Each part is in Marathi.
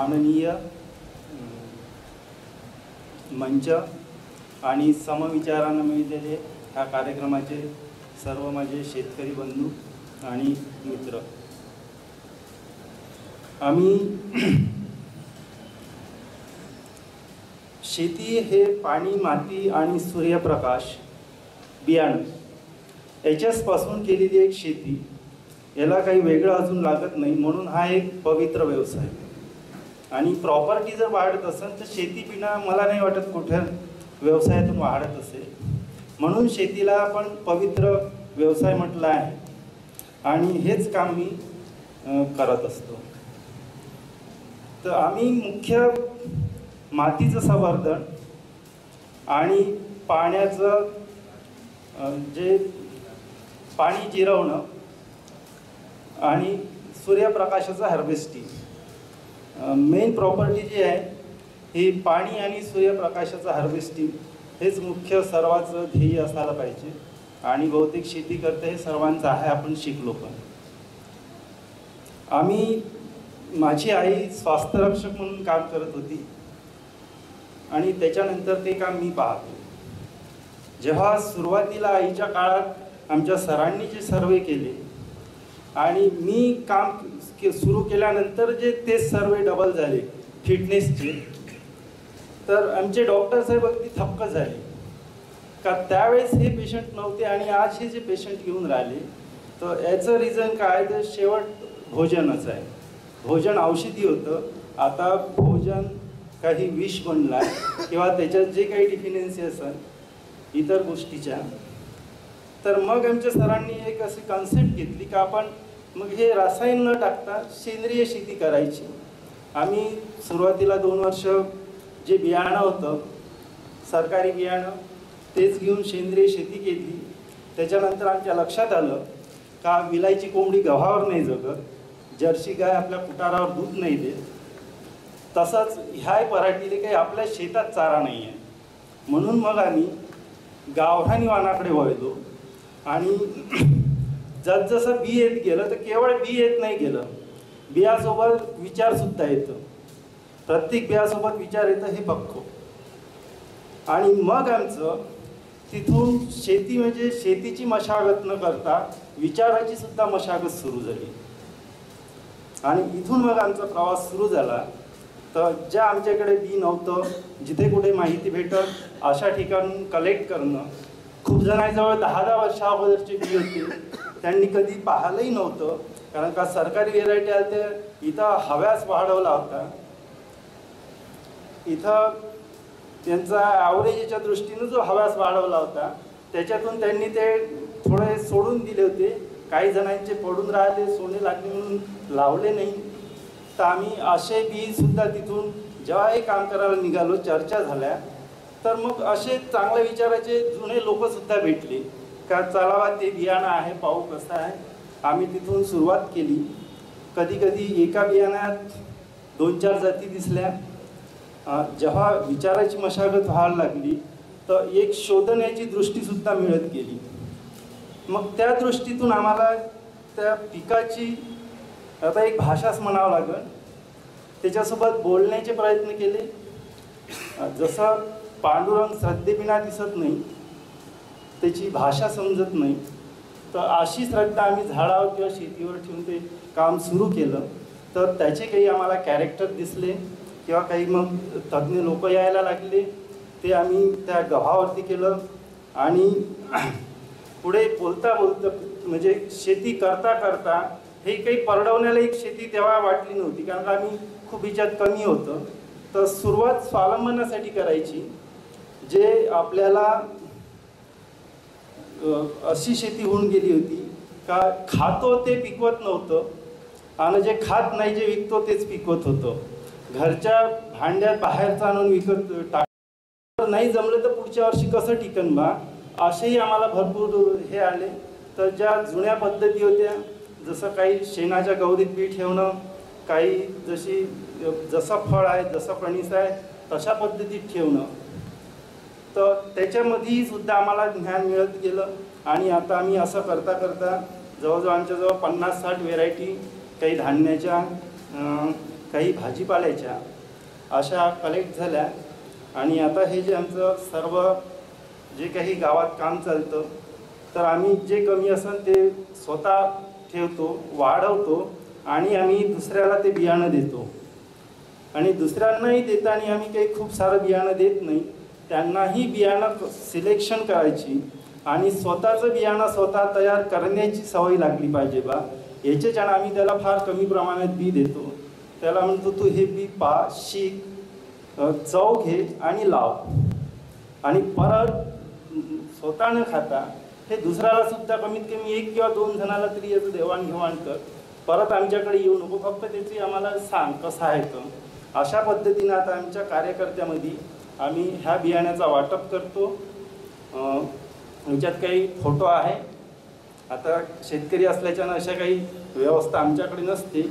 माननीय मंच आणि समविचारानं मिळलेले ह्या कार्यक्रमाचे सर्व माझे शेतकरी बंधू आणि मित्र. आम्ही शेती हे पाणी माती आणि सूर्यप्रकाश बियाणं याच्याचपासून केलेली एक शेती. याला काही वेगळं अजून लागत नाही म्हणून हा एक पवित्र व्यवसाय. आणि प्रॉपर्टी जर वाढत असेल तर शेती पिणं मला नाही वाटत कुठं व्यवसायातून वाढत असेल. म्हणून शेतीला आपण पवित्र व्यवसाय म्हटलं आहे. आणि हेच काम मी करत असतो. तर आम्ही मुख्य मातीचं संवर्धन आणि पाण्याचं जे पाणी जिरवणं आणि सूर्यप्रकाशाचं हार्वेस्टिंग मेन प्रॉपर्टी जी आहे ही पाणी आणि सूर्यप्रकाशाचं हार्वेस्टिंग हेच मुख्य सर्वांचं ध्येय असायला पाहिजे. आणि बहुतेक शेती करते हे सर्वांचं आहे आपण शिकलो पण. आम्ही माझी आई स्वास्थ्यरक्षक म्हणून काम करत होती. आणि त्याच्यानंतर ते काम मी पाहतो. जेव्हा सुरुवातीला आईच्या काळात आमच्या सरांनी जे सर्वे केले आणि मी काम के सुरू केल्यानंतर जे ते सर्वे डबल झाले. फिटनेसचे तर आमचे डॉक्टर साहेब अगदी थक्क झाले. का त्यावेळेस हे पेशंट नव्हते आणि आज हे जे पेशंट घेऊन राहिले तर याचं रिझन काय? तर शेवट भोजनच आहे. भोजन औषधी होतं. आता भोजन काही विष बनलं आहे किंवा त्याच्यात जे काही डिफिनेन्सी असेल इतर गोष्टीच्या. तर मग आमच्या सरांनी एक अशी कन्सेप्ट घेतली का आपण मग हे रासायन न टाकता सेंद्रिय शेती करायची. आम्ही सुरुवातीला दोन वर्ष जे बियाणं होतं सरकारी बियाणं तेच घेऊन सेंद्रिय शेती केली. त्याच्यानंतर आमच्या लक्षात आलं का विलायची कोंबडी गव्हावर नाही जगत जर्सी गाय आपल्या कुटारावर दूध नाही देत. तसंच ह्या पराठीले काही आपल्या शेतात चारा नाही आहे. म्हणून मग आम्ही गावरानी वानाकडे वळलो आणि जसजसं बी येत गेलं तर केवळ बी येत नाही गेलं. बियासोबत विचारसुद्धा येतं. प्रत्येक बियासोबत विचार येतं हे बघतो. आणि मग आमचं तिथून शेती म्हणजे शेतीची मशागत न करता विचाराची सुद्धा मशागत सुरू झाली. आणि इथून मग आमचा प्रवास सुरू झाला. तर ज्या आमच्याकडे बी नव्हतं जिथे कुठे माहिती भेटत अशा ठिकाणून कलेक्ट करणं. खूप जणांजवळ दहा दहा वर्षा अगोदरचे बी होते. त्यांनी कधी पाहिलंही नव्हतं. कारण का सरकारी व्हेरायटी आल्या ते इथं हव्यास वाढवला होता. इथं त्यांचा ॲव्हरेजच्या दृष्टीनं जो हव्यास वाढवला होता त्याच्यातून त्यांनी ते थोडे सोडून दिले होते. काही जणांचे पडून राहिले सोने लागले म्हणून लावले नाही. तर आम्ही असे बी सुद्धा तिथून जेव्हा हे काम करायला निघालो चर्चा झाल्या तर मग असे चांगल्या विचाराचे जुने लोकसुद्धा भेटले. का चलावा ते बियाणं आहे पाहू कसं आहे आम्ही तिथून सुरुवात केली. कधी कधी एका बियाण्यात दोन चार जाती दिसल्या. जेव्हा विचाराची मशागत व्हायला लागली तर एक शोधण्याची दृष्टीसुद्धा मिळत गेली. मग त्या दृष्टीतून आम्हाला त्या पिकाची आता एक भाषाच म्हणावं लागेल. त्याच्यासोबत बोलण्याचे प्रयत्न केले. जसं पांडुरंग श्रद्धेविना दिसत नाही त्याची भाषा समजत नाही. तर अशी श्रद्धा आम्ही झाडावर किंवा शेतीवर ठेवून ते काम सुरू केलं. तर त्याचे काही आम्हाला कॅरेक्टर दिसले किंवा काही मग तज्ज्ञ लोक यायला लागले. ते आम्ही त्या गव्हावरती केलं. आणि पुढे बोलता बोलता म्हणजे शेती करता करता हे काही परडवण्याला एक शेती तेव्हा वाटली नव्हती. कारण का आम्ही खूप हिच्यात कमी होतं. तर सुरुवात स्वावलंबनासाठी करायची. जे आपल्याला अशी शेती होऊन गेली होती. का खातो ते पिकवत नव्हतं आणि जे खात नाही जे विकतो तेच पिकवत होतं. घरच्या भांड्यात बाहेरचं आणून विकत टाक नाही जमलं तर पुढच्या वर्षी कसं टिकन बा? असेही आम्हाला भरपूर हे आले. तर ज्या जुन्या पद्धती होत्या जसं काही शेणाच्या गौरीत बी ठेवणं काही जशी जसं फळ आहे जसं प्रणीस आहे तशा पद्धतीत ठेवणं. तर त्याच्यामध्येही सुद्धा आम्हाला ज्ञान मिळत गेलं. आणि आता आम्ही असं करता करता जवळजवळ आमच्याजवळ पन्नास साठ व्हेरायटी काही धान्याच्या काही भाजीपाल्याच्या अशा कलेक्ट झाल्या. आणि आता हे जे आमचं सर्व जे काही गावात काम चालतं तर आम्ही जे कमी असेल ते स्वतः ठेवतो वाढवतो आणि आम्ही दुसऱ्याला ते बियाणं देतो. आणि दुसऱ्यांनाही देताना आम्ही काही खूप सारं बियाणं देत नाही. त्यांनाही बियाणं सिलेक्शन करायची आणि स्वतःचं बियाणं स्वतः तयार करण्याची सवय लागली पाहिजे बा. याच्याच्यानं आम्ही त्याला फार कमी प्रमाणात बी देतो. त्याला म्हणतो तू हे बी पा शिक चव घे आणि लाव. आणि परत स्वतः न खाता हे दुसऱ्याला सुद्धा कमीत कमी एक किंवा दोन जणाला तरी याचं देवाणघेवाण कर. परत आमच्याकडे येऊ नको. फक्त त्याची आम्हाला सांग कसं आहे तर अशा पद्धतीनं आता आमच्या कार्यकर्त्यामध्ये आम्ही ह्या बियाण्याचा वाटप करतो. आमच्यात काही फोटो आहे. आता शेतकरी असल्याच्यानं अशा काही व्यवस्था आमच्याकडे नसते.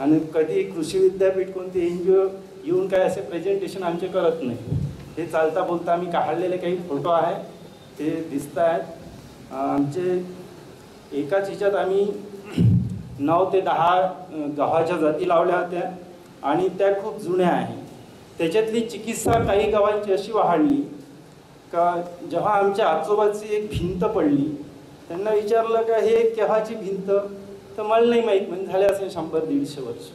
आणि कधी कृषी विद्यापीठ कोणते एन जी ओ येऊन काय असे प्रेझेंटेशन आमचे करत नाही. हे चालता बोलता आम्ही काढलेले काही फोटो आहे. ते दिसत आहेत. आमचे एकाच ह्याच्यात आम्ही नऊ ते दहा गव्हाच्या जाती लावल्या होत्या. आणि त्या खूप जुन्या आहेत. त्याच्यातली चिकित्सा काही गावांची अशी वाढली का जेव्हा आमच्या आजोबाची एक भिंत पडली त्यांना विचारलं का हे केव्हाची भिंत? तर मला नाही माहीत म्हणजे झाले असेल शंभर दीडशे वर्ष.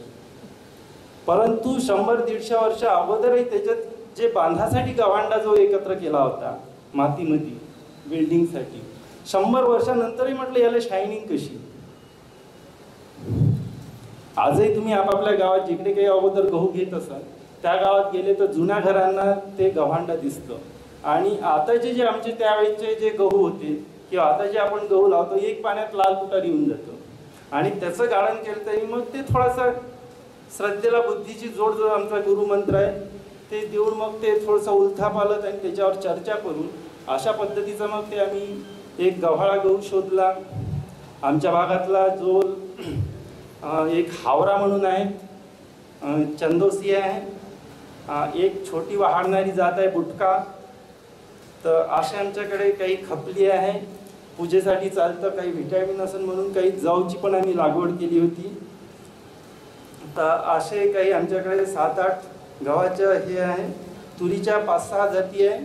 परंतु शंभर दीडशे वर्ष अगोदरही त्याच्यात जे बांधासाठी गव्हांडा जो एकत्र केला होता मातीमध्ये बिल्डिंगसाठी शंभर वर्षानंतरही म्हटलं याला शायनिंग कशी? आजही तुम्ही आपापल्या गावात जिकडे काही अगोदर गहू घेत असाल त्या गावात गेले तर जुन्या घरांना ते गव्हांड दिसतं. आणि आताचे जे आमचे त्यावेळेचे जे गहू होते किंवा आता जे आपण गहू लावतो एक पाण्यात लाल कुटार येऊन जातो. आणि त्याचं गाळण केलं तरी मग ते थोडासा श्रद्धेला बुद्धीची जोड जो आमचा गुरुमंत्र आहे ते देऊन मग ते थोडंसं उलथा पालत आणि त्याच्यावर चर्चा करून अशा पद्धतीचा मग ते आम्ही एक गव्हाळा गहू शोधला. आमच्या भागातला जो एक हावरा म्हणून आहे चंदोसी आहे. एक छोटी वाहणारी जात आहे बुटका. तर असे आमच्याकडे काही खपली आहे. पूजेसाठी चालतं काही व्हिटॅमिन असेल म्हणून काही जवची पण आम्ही लागवड केली होती. तर असे काही आमच्याकडे सात आठ गव्हाच्या हे आहे. तुरीच्या पाच सहा जाती आहे.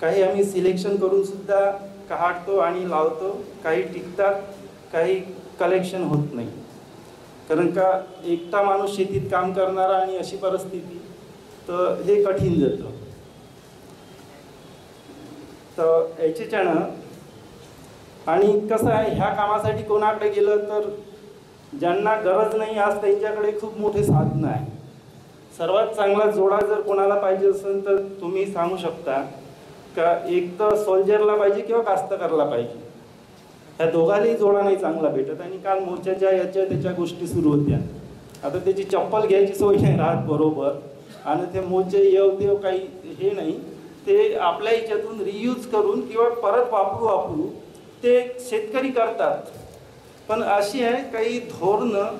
काही आम्ही सिलेक्शन करून सुद्धा काढतो आणि लावतो. काही टिकतात काही कलेक्शन होत नाही. कारण का एकटा माणूस शेतीत काम करणारा आणि अशी परिस्थिती. तर हे कठीण जातं. तर याच्याच्यानं आणि कसं आहे ह्या कामासाठी कोणाकडे गेलं तर ज्यांना गरज नाही आज त्यांच्याकडे खूप मोठे साधनं आहे. सर्वात चांगला जोडा जर कोणाला पाहिजे असेल तर तुम्ही सांगू शकता का एक तर सोल्जरला पाहिजे किंवा कास्तकारला पाहिजे? ह्या दोघांनाही जोडा नाही चांगला भेटत आणि काल मोर्चाच्या याच्या त्याच्या गोष्टी सुरू होत्या. आता त्याची चप्पल घ्यायची सोय नाही राहत बरोबर. आणि ते मोजे येव देव काही हे नाही ते आपल्या याच्यातून रियूज करून किंवा परत वापरू वापरू ते शेतकरी करतात. पण अशी आहे काही धोरणं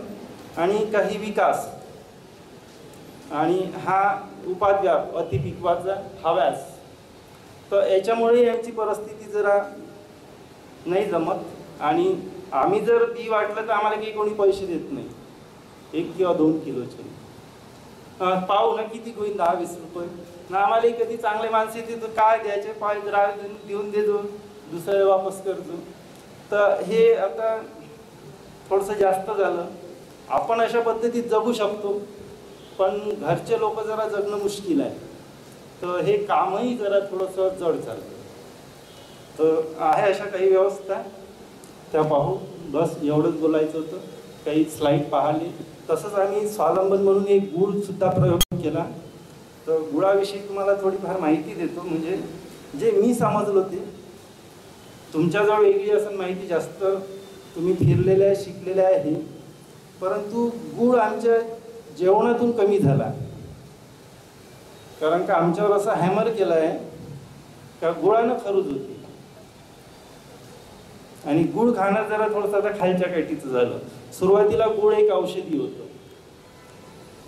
आणि काही विकास. आणि हा उपाद्व्याप अतिपिकवाचा हव्यास तर याच्यामुळे यांची परिस्थिती जरा नाही जमत. आणि आम्ही जर ती वाटलं तर आम्हाला काही कोणी पैसे देत नाही. एक किंवा दोन किलोचे. अं, पाहू ना किती होईल दहा वीस रुपये. ना आम्हालाही कधी चांगले माणसे येते तर काय द्यायचे? पाय जरा देऊन देतो दुसऱ्या वापस करतो. तर हे आता थोडंसं जास्त झालं. आपण अशा पद्धतीत जगू शकतो. पण घरचे लोक जरा जगणं मुश्किल आहे. तर हे कामही जरा थोडंसं जड चालतं. तर आहे अशा काही व्यवस्था? त्या पाहू. बस एवढंच बोलायचं होतं. काही स्लाईड पाहिली तसंच आम्ही स्वावलंबन म्हणून एक गुळसुद्धा प्रयोग केला. तर गुळाविषयी तुम्हाला थोडीफार माहिती देतो. म्हणजे जे मी समजलो ते. तुमच्याजवळ वेगळी असेल माहिती जास्त. तुम्ही फिरलेल्या आहे शिकलेल्या आहे. परंतु गुळ आमच्या जेवणातून कमी झाला. कारण का आमच्यावर असं हॅमर केलं आहे का गुळानं खरूज होती. आणि गुळ खाणं जरा थोडंसं आता खालच्या काठीचं झालं. सुरुवातीला गुळ एक औषधी होतं.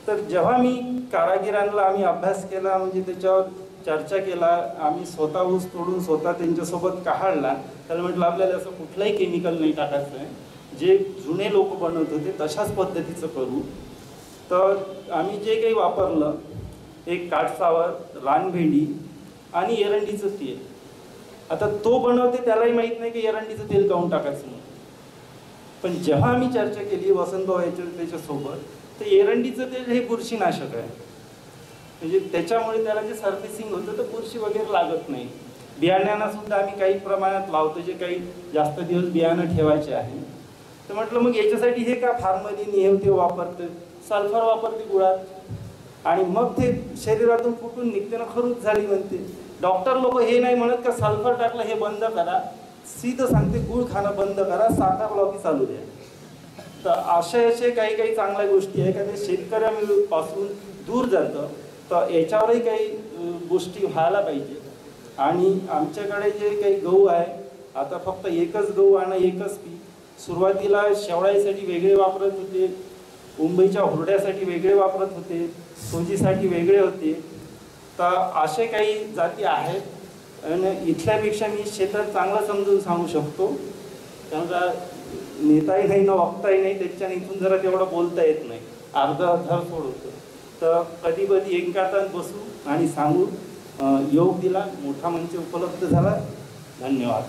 तर जेव्हा मी कारागिरांना आम्ही अभ्यास केला म्हणजे त्याच्यावर चर्चा केला आम्ही स्वतः ऊस तोडून स्वतः त्यांच्यासोबत काढला त्याला म्हटलं आपल्याला असं कुठलंही केमिकल नाही टाकायचं आहे. जे जुने लोक बनवत होते तशाच पद्धतीचं करू. तर आम्ही जे काही वापरलं एक काटसावर रानभेंडी आणि एरंडीचं तेल. आता तो बनवते त्यालाही माहीत नाही की एरंडीचं तेल काऊन टाकायचं म्हणून. पण जेव्हा आम्ही चर्चा केली वसंतभाऊ याच्या त्याच्यासोबत तर एरंडीचं तेल हे बुरशीनाशक आहे. म्हणजे त्याच्यामुळे त्याला जे सर्फेसिंग होतं तर बुरशी वगैरे लागत नाही. बियाण्यांना सुद्धा आम्ही काही प्रमाणात लावतो जे काही जास्त दिवस बियाणं ठेवायचे आहे. तर म्हटलं मग याच्यासाठी हे का फार्मली नियम ते वापरतं? सल्फर वापरते गुळात. आणि मग ते शरीरातून फुटून निघते ना खरूच झाली म्हणते. डॉक्टर लोक हे नाही म्हणत का सल्फर टाकलं हे बंद करा. सीधं सांगते गुळ खाणं बंद करा साखर लावकी चालू द्या. तर असे असे काही काही चांगल्या गोष्टी आहे का ते शेतकऱ्यांपासून दूर जातं. तर याच्यावरही काही गोष्टी व्हायला पाहिजे. आणि आमच्याकडे जे काही गहू आहे आता फक्त एकच गहू आणि एकच पीक. सुरुवातीला शेवळाईसाठी वेगळे वापरत होते. मुंबईच्या हुरड्यासाठी वेगळे वापरत होते. सोजीसाठी वेगळे होते. तर असे काही जाती आहेत आणि इथल्यापेक्षा मी क्षेत्र चांगलं समजून सांगू शकतो. कारण का नेताही नाही ना वक्ताही नाही त्याच्याने इथून जरा तेवढं बोलता येत नाही. अर्धा अर्धा सोडवतो तर कधी कधी एकांतात बसू आणि सांगू योग दिला मोठा मंच उपलब्ध झाला. धन्यवाद.